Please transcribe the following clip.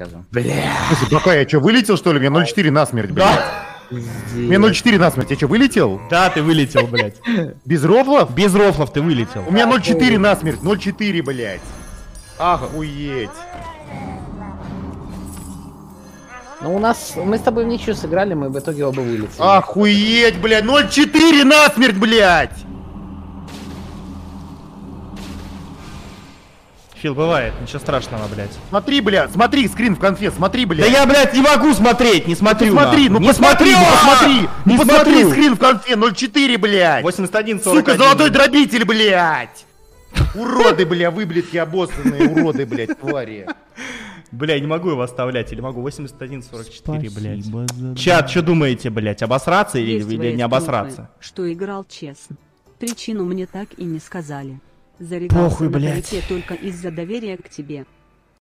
скажу. Бля. Слушай, пока я что, вылетел, что ли? У меня 0,4 насмерть, блядь. У меня 0,4 насмерть. Я что, вылетел? Да, ты вылетел, блядь. Без рофлов? Без рофлов ты вылетел. У меня 0,4 насмерть. 0,4, блядь. Охуеть. Ну, у нас... Мы с тобой в ничью сыграли, мы в итоге оба вылетели. Охуеть, блядь. 0,4 насмерть, блядь. Фил, бывает, ничего страшного, блядь. Смотри, блядь, смотри, скрин в конфе, смотри, Да блядь. я, блядь, не могу смотреть, не смотрю. Смотри, нахуй. ну не посмотри, ну посмотри, не ну посмотри, смотрю. скрин в конфе, 0,4, блядь. 81, 41. Сука, золотой дробитель, блядь. Уроды, бля, выблядки обоссанные, уроды, блядь, твари. Бля, я не могу его оставлять, или могу 81, 44, блядь. За Чат, что думаете, блядь, обосраться или, Есть или не обосраться? Что играл честно. Причину мне так и не сказали. Зарегался Похуй, на блядь. только из-за доверия к тебе.